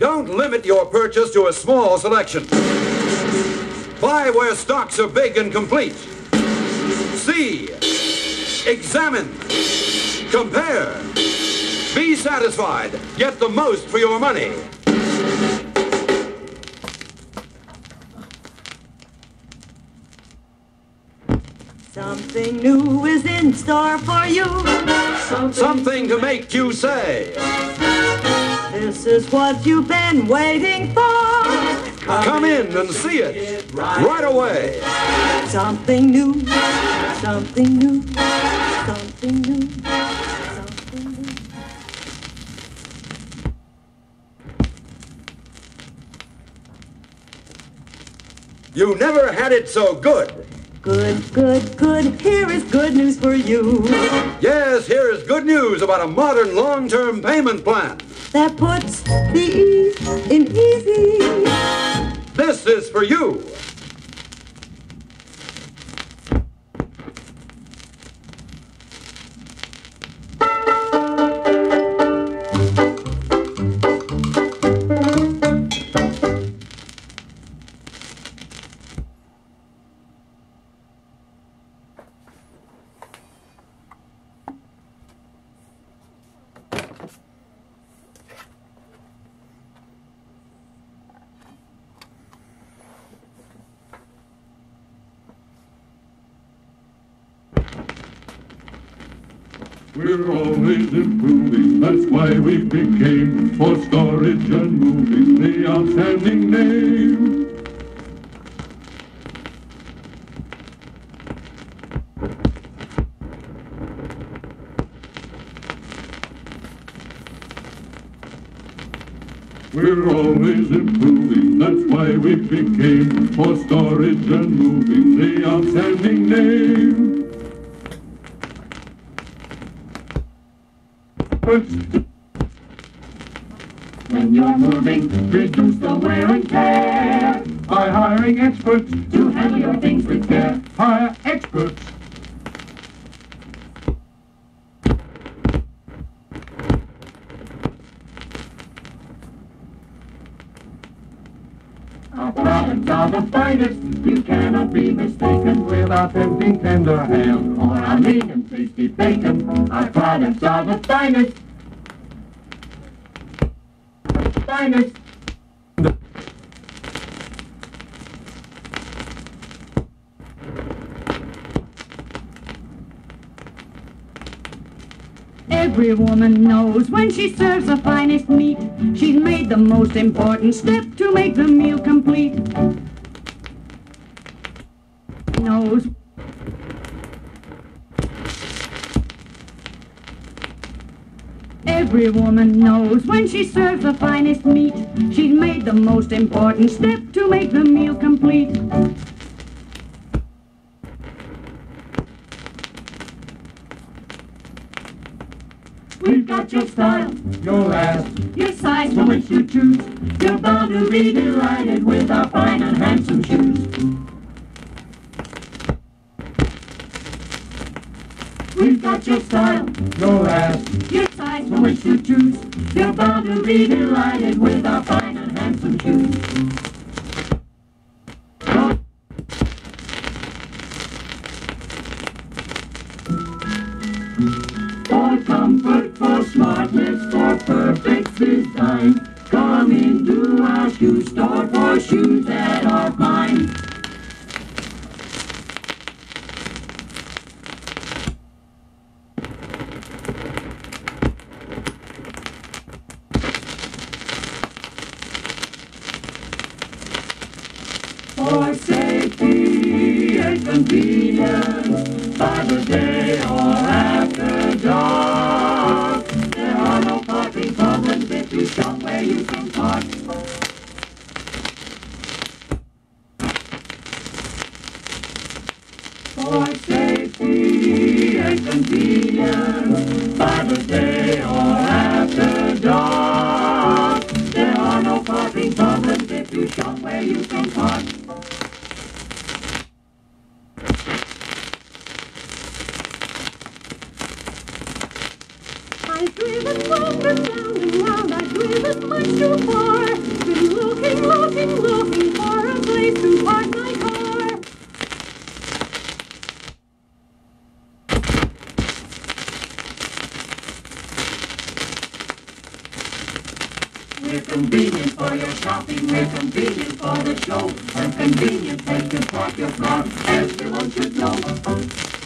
Don't limit your purchase to a small selection. Buy where stocks are big and complete. See, examine, compare. Be satisfied. Get the most for your money. Something new is in store for you. Something to make you say, This is what you've been waiting for. come in and see it right away. Something new, something new, something new, something new. You never had it so good. Good, good, good. Here is good news for you. Yes, here is good news about a modern long-term payment plan. That puts the We're always improving, that's why we became for storage and moving the outstanding name. We're always improving, that's why we became for storage and moving the outstanding name. When you're moving, reduce the wear and tear. By hiring experts, To handle your things with care. hire experts. Our products are the finest. You cannot be mistaken with Without tempting tender ham. or our lean and tasty bacon. Our products are the finest. Finest. Every woman knows when she serves the finest meat, she's made the most important step to make the meal complete. Knows Every woman knows when she serves the finest meat, she's made the most important step to make the meal complete. We've got your style, Your last Your size to which you choose. You're bound to be delighted with our fine and handsome shoes. We've got your style, your last Your size to which you choose. You're bound to be delighted with our smartness, for perfect design. Come into our shoe store for shoes that are fine. For safety and convenience, by the day or after problems somewhere you can park. For safety and convenience, by the day or after dark, there are no parking problems if you shop you can park. I've driven round and round and round, I've driven much too far. Been looking, looking, looking for a place to park my car. We're convenient for your shopping, we're convenient for the show. A convenient place to park your car, everyone should know.